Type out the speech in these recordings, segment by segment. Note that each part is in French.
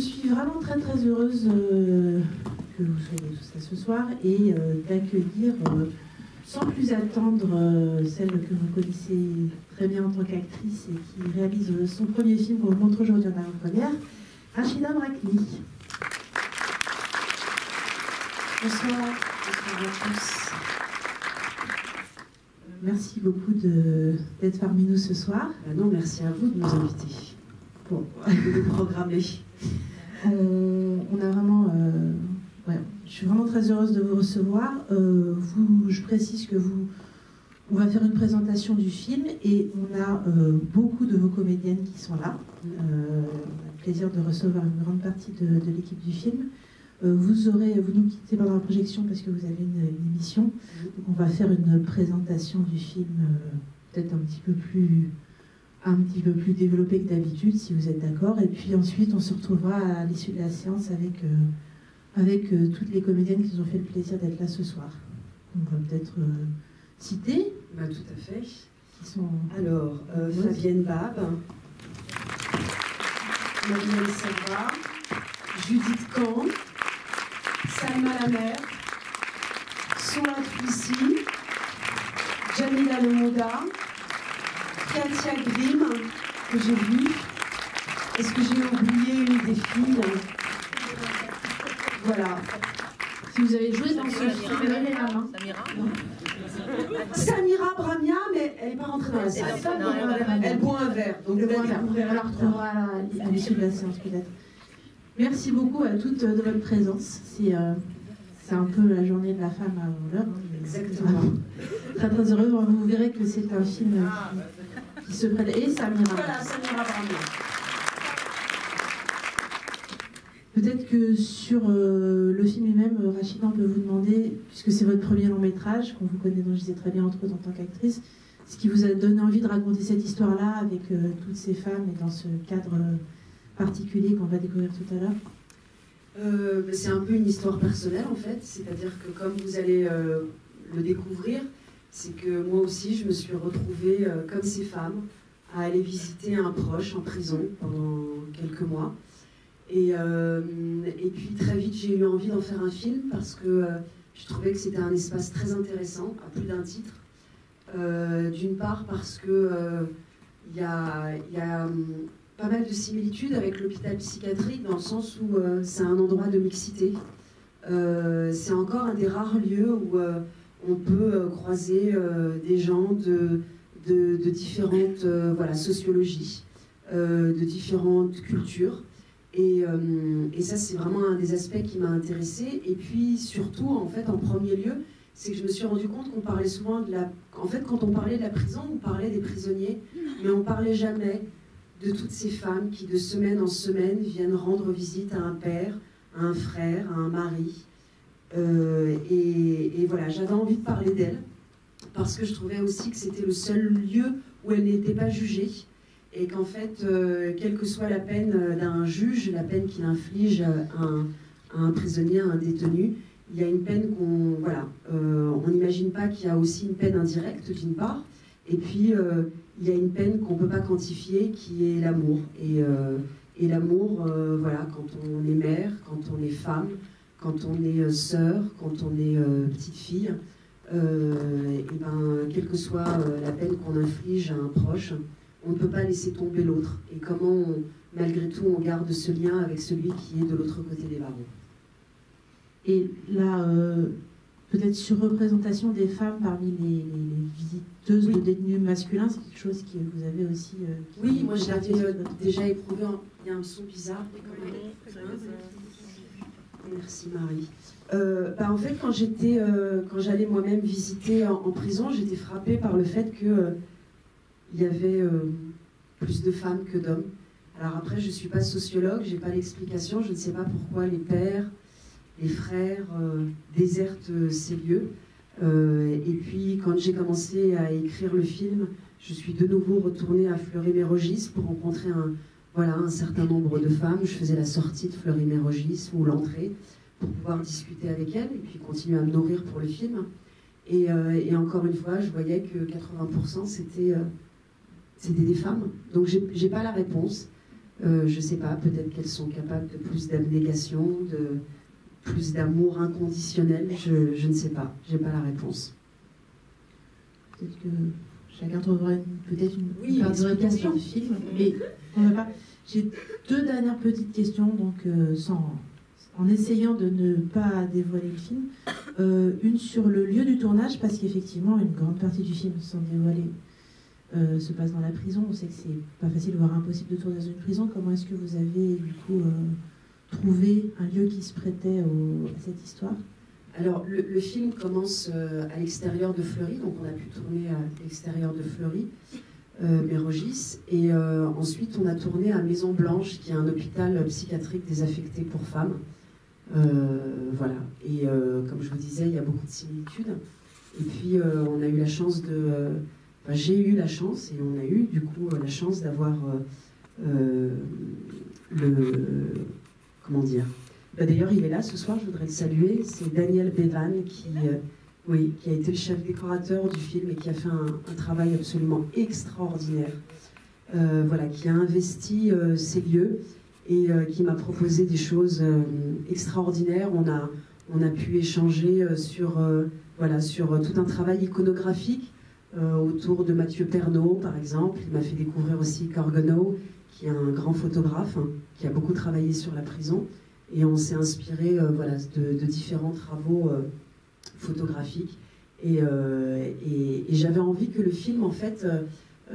suis vraiment très très heureuse euh, que vous soyez tous là ce soir et euh, d'accueillir euh, sans plus attendre celle que vous connaissez très bien en tant qu'actrice et qui réalise son premier film qu'on montre aujourd'hui en avant-première, Rachida Brakni. Bonsoir, bonsoir à tous. Merci beaucoup d'être parmi nous ce soir. Bah non, merci à vous de nous inviter. Bon, de nous programmer. On, on a vraiment, euh, ouais, je suis vraiment très heureuse de vous recevoir. Euh, vous, je précise que vous, on va faire une présentation du film et on a euh, beaucoup de vos comédiennes qui sont là. Euh, on a le plaisir de recevoir une grande partie de, de l'équipe du film. Euh, vous aurez, vous nous quittez pendant la projection parce que vous avez une, une émission. Donc on va faire une présentation du film euh, peut-être un petit peu plus un petit peu plus développée que d'habitude, si vous êtes d'accord. Et puis ensuite, on se retrouvera à l'issue de la séance avec, euh, avec euh, toutes les comédiennes qui nous ont fait le plaisir d'être là ce soir. On va peut-être euh, citer, Bah, tout à fait. qui sont... Alors. Fabienne Bab, Marielle Serva, Judith Kahn, Salma Lamer, Souad Flissi, Jamila Lemoda, Katia Grimm, que j'ai vue. Est-ce que j'ai oublié une des filles Voilà. Si vous avez joué dans ce film, levez la main. Samira Bramia, mais elle n'est pas rentrée dans la salle. Elle boit un verre, donc Le vous allez voilà, découvrir on la la retrouvera à à l'issue de la séance peut-être. Merci beaucoup à toutes de votre présence. C'est euh, un peu la journée de la femme avant l'heure. hein, Exactement. Très très heureux. Vous verrez que c'est un film euh, qui, qui se prête. Et Samira. Voilà, Samira. Peut-être que sur euh, le film lui-même, euh, Rachida, on peut vous demander, puisque c'est votre premier long métrage, qu'on vous connaît, dont je disais très bien entre autres en tant qu'actrice, ce qui vous a donné envie de raconter cette histoire-là avec euh, toutes ces femmes et dans ce cadre particulier qu'on va découvrir tout à l'heure? Euh, bah, c'est un peu une histoire personnelle en fait, c'est-à-dire que comme vous allez euh, le découvrir, c'est que moi aussi je me suis retrouvée euh, comme ces femmes à aller visiter un proche en prison pendant quelques mois. Et, euh, et puis très vite j'ai eu envie d'en faire un film parce que euh, je trouvais que c'était un espace très intéressant, à plus d'un titre. D'une part parce que il y a, y a, hum, pas mal de similitudes avec l'hôpital psychiatrique dans le sens où c'est un endroit de mixité. C'est encore un des rares lieux où on peut euh, croiser euh, des gens de, différentes euh, voilà, sociologies, de différentes cultures. Et, et ça, c'est vraiment un des aspects qui m'a intéressée. Et puis surtout, en fait, en premier lieu, c'est que je me suis rendu compte qu'on parlait souvent de la... En fait, quand on parlait de la prison, on parlait des prisonniers, mais on parlait jamais de toutes ces femmes qui, de semaine en semaine, viennent rendre visite à un père, à un frère, à un mari. Euh, et, voilà, j'avais envie de parler d'elles, parce que je trouvais aussi que c'était le seul lieu où elles n'étaient pas jugées, et qu'en fait, euh, quelle que soit la peine euh, d'un juge, la peine qu'il inflige à un, prisonnier, à un détenu, il y a une peine qu'on. Voilà, on n'imagine pas qu'il y a aussi une peine indirecte, d'une part, et puis il y a une peine qu'on ne peut pas quantifier qui est l'amour. Et, et l'amour, voilà, quand on est mère, quand on est femme, quand on est euh, sœur, quand on est euh, petite fille, euh, et ben, quelle que soit euh, la peine qu'on inflige à un proche, on ne peut pas laisser tomber l'autre. Et comment, on- malgré tout, on garde ce lien avec celui qui est de l'autre côté des barreaux. Et là, euh, peut-être sur représentation des femmes parmi les, les- les visiteuses Oui. de détenus masculins, c'est quelque chose que vous avez aussi. euh, Oui, moi sur euh, déjà éprouvé. Il y a un son bizarre. Merci Marie. Euh, bah, en fait, quand j'étais, euh, quand j'allais moi-même visiter en, prison, j'étais frappée par le fait que euh, il y avait euh, plus de femmes que d'hommes. Alors après, je suis pas sociologue, j'ai pas l'explication, je ne sais pas pourquoi les pères, les frères désertent ces lieux. Et puis, quand j'ai commencé à écrire le film, je suis de nouveau retournée à Fleury-Mérogis pour rencontrer un, voilà, un certain nombre de femmes. Je faisais la sortie de Fleury-Mérogis ou l'entrée pour pouvoir discuter avec elles et puis continuer à me nourrir pour le film. Et, euh, et encore une fois, je voyais que 80% c'était euh, c'était des femmes. Donc j'ai pas la réponse. Euh, je ne sais pas, peut-être qu'elles sont capables de plus d'abnégation, de plus d'amour inconditionnel. Je, je, ne sais pas, j'ai pas la réponse. Peut-être que chacun trouvera peut-être une, oui, une de du film, mais J'ai deux dernières petites questions, donc euh, sans, en essayant de ne pas dévoiler le film. Euh, une sur le lieu du tournage, parce qu'effectivement, une grande partie du film, sans dévoiler, euh, se passe dans la prison. On sait que c'est pas facile, voire impossible de tourner dans une prison. Comment est-ce que vous avez du coup trouvé un lieu qui se prêtait à cette histoire? Alors, le, film commence à l'extérieur de Fleury, donc on a pu tourner à l'extérieur de Fleury. Euh, Mérogis. Et euh, ensuite, on a tourné à Maison Blanche, qui est un hôpital psychiatrique désaffecté pour femmes. Euh, voilà. Et comme je vous disais, il y a beaucoup de similitudes. Et puis, on a eu la chance de. J'ai eu la chance, et on a eu du coup la chance d'avoir le. Comment dire? Bah, D'ailleurs, il est là ce soir, je voudrais le saluer. C'est Daniel Bevan qui oui, qui a été le chef décorateur du film et qui a fait un, travail absolument extraordinaire. Euh, voilà, qui a investi euh, ces lieux et euh, qui m'a proposé des choses extraordinaires. On a, on a pu échanger sur, voilà, sur tout un travail iconographique autour de Mathieu Pernaud, par exemple. Il m'a fait découvrir aussi Corgono, qui est un grand photographe, hein, qui a beaucoup travaillé sur la prison. Et on s'est inspiré voilà, de, de, différents travaux photographique. Euh, et, et, j'avais envie que le film, en fait, euh,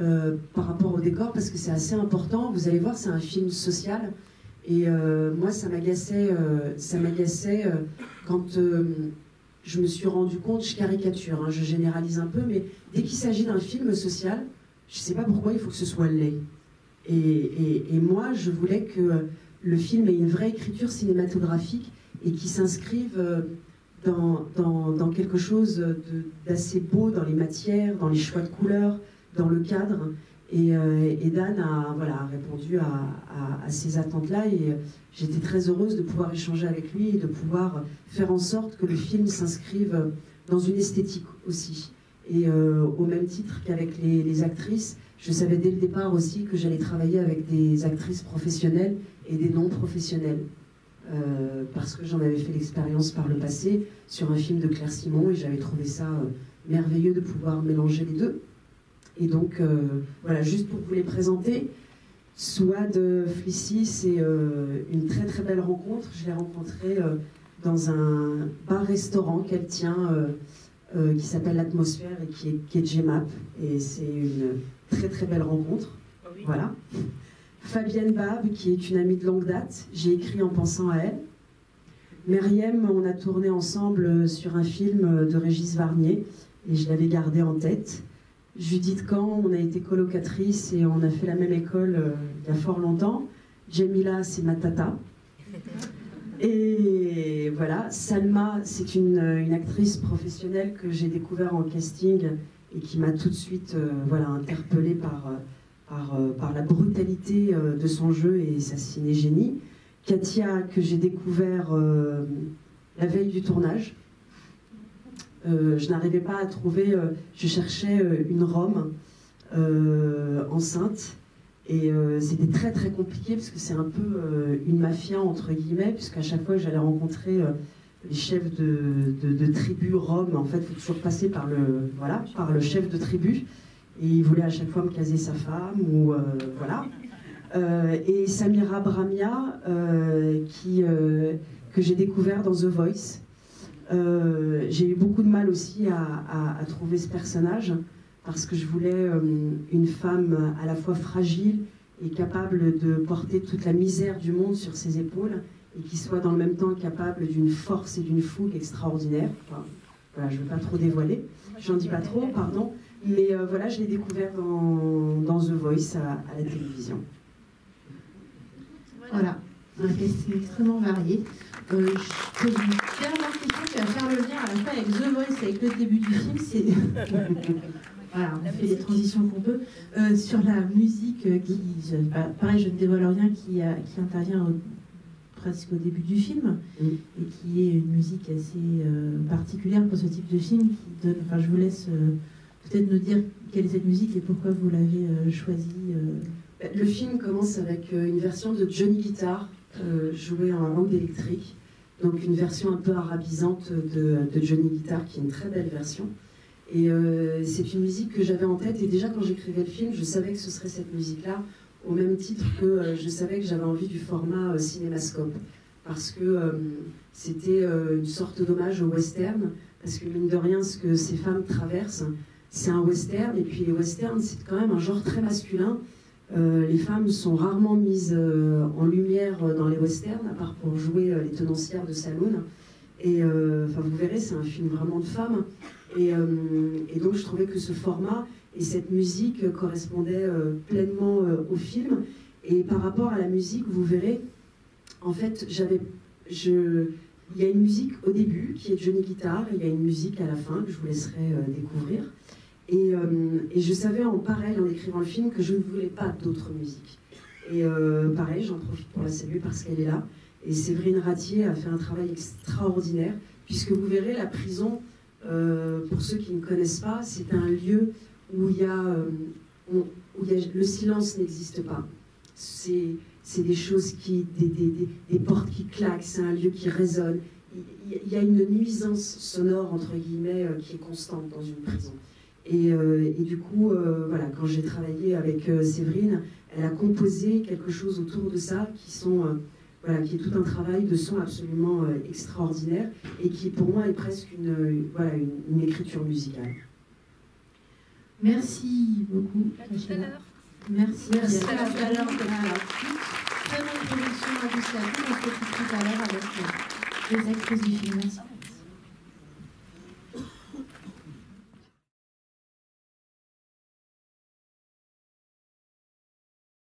euh, par rapport au décor, parce que c'est assez important, vous allez voir, c'est un film social. Et moi, ça m'agaçait, ça m'agaçait quand je me suis rendu compte, je caricature, hein, je généralise un peu, mais dès qu'il s'agit d'un film social, je ne sais pas pourquoi il faut que ce soit laid. Et, et, et, moi, je voulais que le film ait une vraie écriture cinématographique et qui s'inscrive dans, quelque chose d'assez beau dans les matières, dans les choix de couleurs, dans le cadre. Et, euh, Dan a voilà, répondu à, ces attentes-là et j'étais très heureuse de pouvoir échanger avec lui et de pouvoir faire en sorte que le film s'inscrive dans une esthétique aussi. Et euh, au même titre qu'avec les, les, actrices, je savais dès le départ aussi que j'allais travailler avec des actrices professionnelles et des non professionnelles. Euh, parce que j'en avais fait l'expérience par le passé sur un film de Claire Simon et j'avais trouvé ça euh, merveilleux de pouvoir mélanger les deux. Et donc, euh, voilà, juste pour vous les présenter, Souad Flissy, c'est une très très belle rencontre. Je l'ai rencontrée dans un bar-restaurant qu'elle tient qui s'appelle L'Atmosphère et qui est, qui est GMAP. Et c'est une très très belle rencontre. Ah voilà. Fabienne Bab, qui est une amie de longue date, j'ai écrit en pensant à elle. Meriem, on a tourné ensemble sur un film de Régis Varnier et je l'avais gardé en tête. Judith Kahn, on a été colocatrice et on a fait la même école euh, il y a fort longtemps. Jamila, c'est ma tata. Et voilà, Salma, c'est une, actrice professionnelle que j'ai découvert en casting et qui m'a tout de suite euh, voilà, interpellée par, euh, par, la brutalité euh, de son jeu et sa ciné-génie. Katia, que j'ai découvert euh, la veille du tournage. je n'arrivais pas à trouver, je cherchais une Rome enceinte. Et c'était très très compliqué parce que c'est un peu une mafia entre guillemets, puisqu'à chaque fois que j'allais rencontrer les chefs de, de, tribu Rome, en fait, il faut toujours passer par le, voilà, par le chef de tribu et il voulait à chaque fois me caser sa femme ou euh, voilà. Euh, et Samira Bramia, euh, qui, que j'ai découvert dans The Voice. j'ai eu beaucoup de mal aussi à, trouver ce personnage parce que je voulais une femme à la fois fragile et capable de porter toute la misère du monde sur ses épaules et qui soit dans le même temps capable d'une force et d'une fougue extraordinaire. voilà, je ne veux pas trop dévoiler, j'en dis pas trop, pardon. Mais euh, voilà, je l'ai découvert dans, dans, The Voice à, la télévision. Voilà, un question extrêmement varié. Euh, je pose une dernière question qui va faire le lien à la fin avec The Voice, avec le début du film. C'est... voilà, on fait les transitions qu'on peut. Euh, sur la musique qui, pareil, je ne dévoile rien, qui, qui intervient presque au début du film mm. et qui est une musique assez particulière pour ce type de film. Qui donne, enfin, je vous laisse peut-être nous dire quelle est cette musique et pourquoi vous l'avez euh, choisie euh, Le film commence avec une version de Johnny Guitar, jouée en langue électrique. Donc une version un peu arabisante de, Johnny Guitar, qui est une très belle version. Et c'est une musique que j'avais en tête, et déjà quand j'écrivais le film, je savais que ce serait cette musique-là, au même titre que je savais que j'avais envie du format cinémascope parce que euh, c'était euh, une sorte d'hommage au western, parce que mine de rien, ce que ces femmes traversent, c'est un western, et puis les westerns, c'est quand même un genre très masculin. Euh, les femmes sont rarement mises en lumière dans les westerns, à part pour jouer les tenancières de saloon. Et vous verrez, c'est un film vraiment de femmes. Et, et, donc, je trouvais que ce format et cette musique correspondaient pleinement au film. Et par rapport à la musique, vous verrez, en fait, j'avais, il y a une musique au début qui est Johnny Guitar, et il y a une musique à la fin que je vous laisserai euh, découvrir. Et, euh, et, je savais en pareil, en écrivant le film, que je ne voulais pas d'autres musiques. Et euh, pareil, j'en profite pour la saluer parce qu'elle est là. Et Séverine Ratier a fait un travail extraordinaire, puisque vous verrez, la prison, pour ceux qui ne connaissent pas, c'est un lieu où y a, où y a le silence n'existe pas. C'est c'est des choses qui, des, portes qui claquent, c'est un lieu qui résonne. Il y a une nuisance sonore, entre guillemets, euh, qui est constante dans une prison. Et, euh, du coup, euh, voilà, quand j'ai travaillé avec Séverine, elle a composé quelque chose autour de ça qui sont, voilà, qui est tout un travail de son absolument extraordinaire et qui, pour moi, est presque une, voilà, une, écriture musicale. Merci beaucoup. À tout à l'heure. Merci. Merci. À l'heure. Très bonne production à tous. On se retrouve tout à l'heure avec les expositions. Merci.